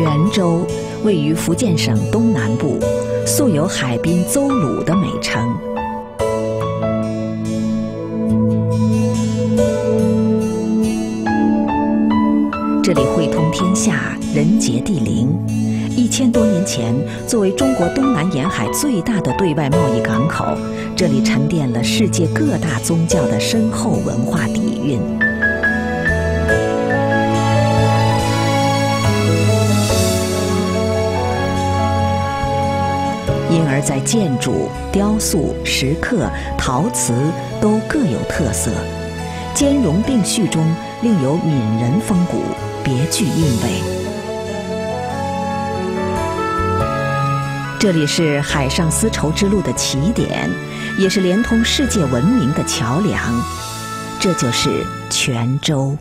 泉州位于福建省东南部，素有“海滨邹鲁”的美称。这里汇通天下，人杰地灵。一千多年前，作为中国东南沿海最大的对外贸易港口，这里沉淀了世界各大宗教的深厚文化底蕴。因而，在建筑、雕塑、石刻、陶瓷都各有特色，兼容并蓄中另有闽人风骨，别具韵味。这里是海上丝绸之路的起点，也是连通世界文明的桥梁。这就是泉州。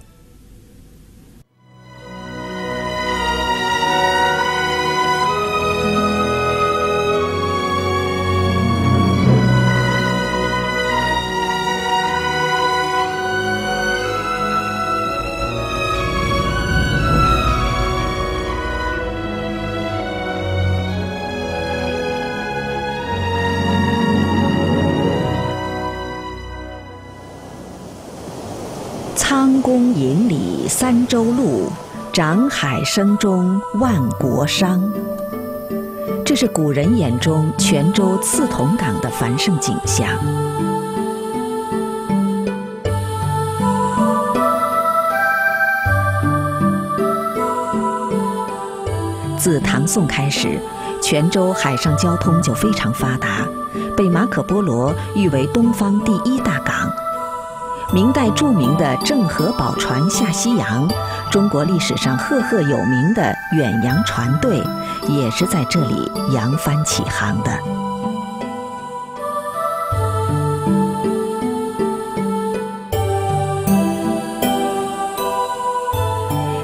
州路，长海声中万国商。这是古人眼中泉州刺桐港的繁盛景象。自唐宋开始，泉州海上交通就非常发达，被马可·波罗誉为东方第一大。明代著名的郑和宝船下西洋，中国历史上赫赫有名的远洋船队，也是在这里扬帆起航的。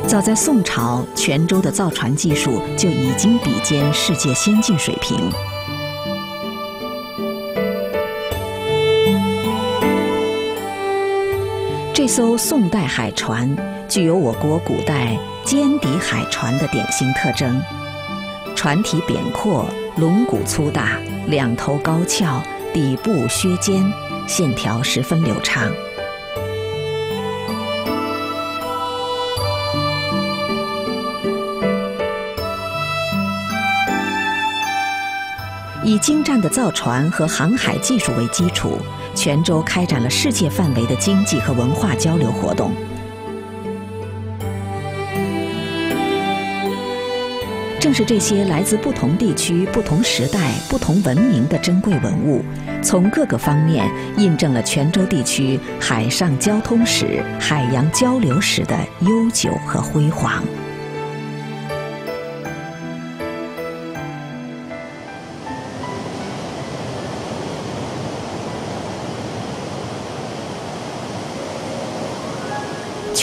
早在宋朝，泉州的造船技术就已经比肩世界先进水平。这艘宋代海船具有我国古代尖底海船的典型特征：船体扁阔，龙骨粗大，两头高翘，底部削尖，线条十分流畅。以精湛的造船和航海技术为基础。泉州开展了世界范围的经济和文化交流活动。正是这些来自不同地区、不同时代、不同文明的珍贵文物，从各个方面印证了泉州地区海上交通史、海洋交流史的悠久和辉煌。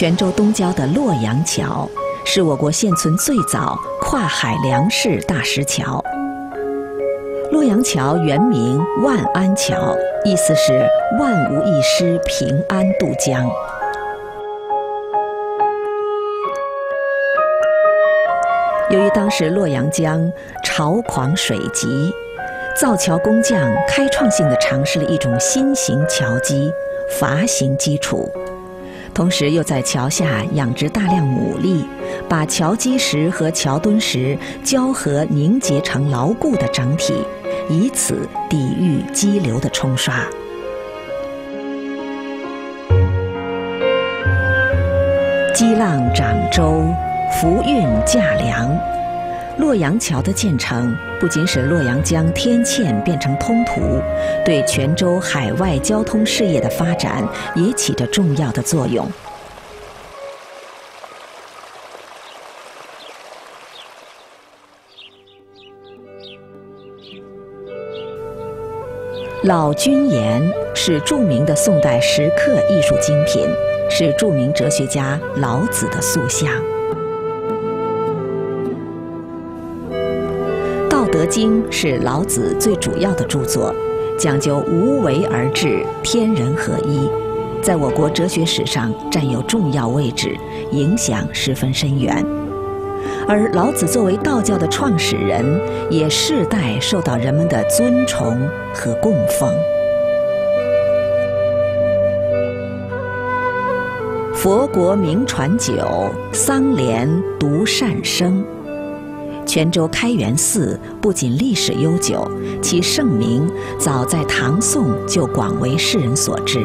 泉州东郊的洛阳桥，是我国现存最早跨海粮食大石桥。洛阳桥原名万安桥，意思是万无一失、平安渡江。由于当时洛阳江潮狂水急，造桥工匠开创性的尝试了一种新型桥基——筏形基础。同时，又在桥下养殖大量牡蛎，把桥基石和桥墩石胶合凝结成牢固的整体，以此抵御激流的冲刷。激浪涨舟，浮运架梁。洛阳桥的建成，不仅使洛阳江天堑变成通途，对泉州海外交通事业的发展也起着重要的作用。老君岩是著名的宋代石刻艺术精品，是著名哲学家老子的塑像。《德经》是老子最主要的著作，讲究无为而治、天人合一，在我国哲学史上占有重要位置，影响十分深远。而老子作为道教的创始人，也世代受到人们的尊崇和供奉。佛国名传久，桑莲独善生。泉州开元寺不仅历史悠久，其盛名早在唐宋就广为世人所知。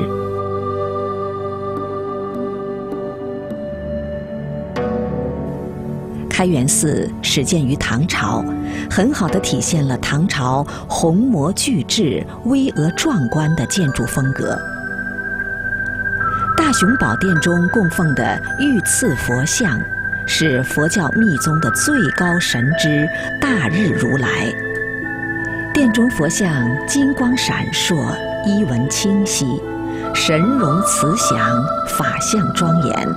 开元寺始建于唐朝，很好的体现了唐朝宏模巨制、巍峨壮观的建筑风格。大雄宝殿中供奉的御赐佛像，是佛教密宗的最高神之大日如来。殿中佛像金光闪烁，衣纹清晰，神容慈祥，法相庄严，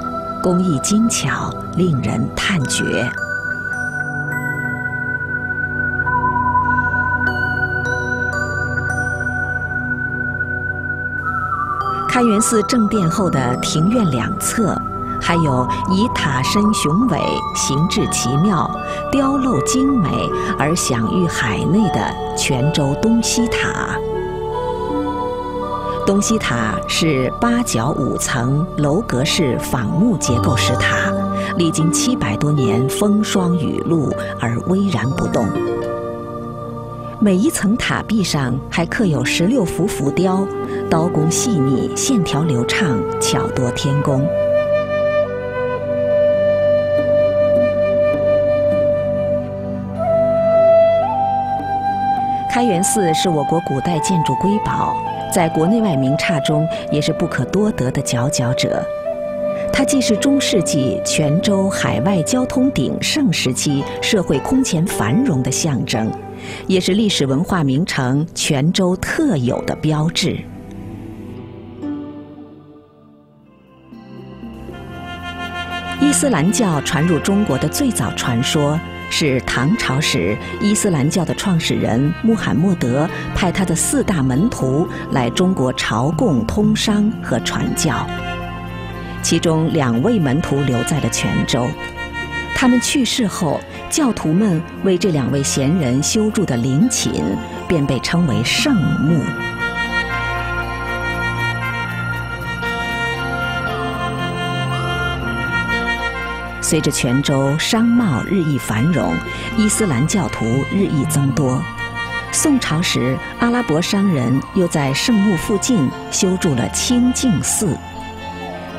工艺精巧，令人叹绝。开元寺正殿后的庭院两侧，还有以塔身雄伟、形制奇妙、雕镂精美而享誉海内的泉州东西塔。东西塔是八角五层楼阁式仿木结构石塔，历经七百多年风霜雨露而巍然不动。每一层塔壁上还刻有十六幅浮雕，刀工细腻，线条流畅，巧夺天工。开元寺是我国古代建筑瑰宝，在国内外名刹中也是不可多得的佼佼者。它既是中世纪泉州海外交通鼎盛时期社会空前繁荣的象征。也是历史文化名城泉州特有的标志。伊斯兰教传入中国的最早传说是唐朝时伊斯兰教的创始人穆罕默德派他的四大门徒来中国朝贡、通商和传教，其中两位门徒留在了泉州。他们去世后。教徒们为这两位贤人修筑的陵寝，便被称为圣墓。随着泉州商贸日益繁荣，伊斯兰教徒日益增多。宋朝时，阿拉伯商人又在圣墓附近修筑了清净寺。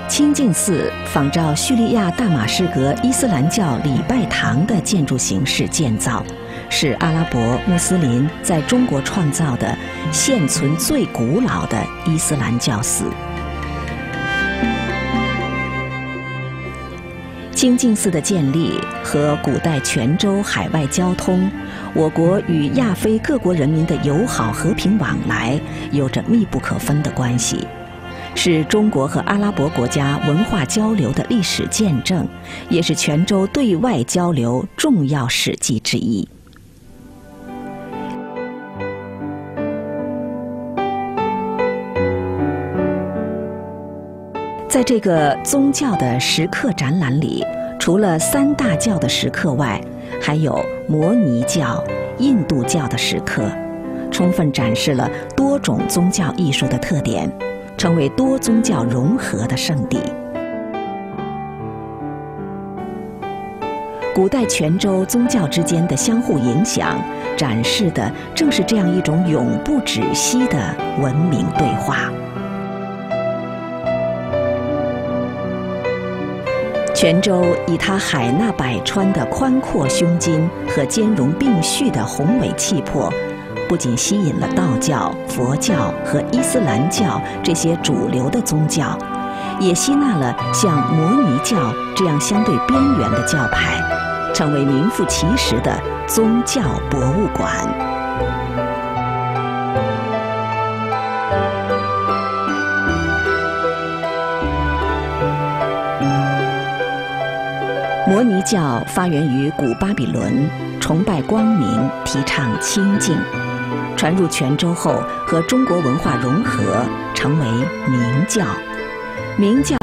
清净寺仿照叙利亚大马士革伊斯兰教礼拜堂的建筑形式建造，是阿拉伯穆斯林在中国创造的现存最古老的伊斯兰教寺。清净寺的建立和古代泉州海外交通、我国与亚非各国人民的友好和平往来有着密不可分的关系。是中国和阿拉伯国家文化交流的历史见证，也是泉州对外交流重要史迹之一。在这个宗教的石刻展览里，除了三大教的石刻外，还有摩尼教、印度教的石刻，充分展示了多种宗教艺术的特点。成为多宗教融合的圣地。古代泉州宗教之间的相互影响，展示的正是这样一种永不止息的文明对话。泉州以它海纳百川的宽阔胸襟和兼容并蓄的宏伟气魄。不仅吸引了道教、佛教和伊斯兰教这些主流的宗教，也吸纳了像摩尼教这样相对边缘的教派，成为名副其实的宗教博物馆。摩尼教发源于古巴比伦，崇拜光明，提倡清净。传入泉州后，和中国文化融合，成为明教。明教。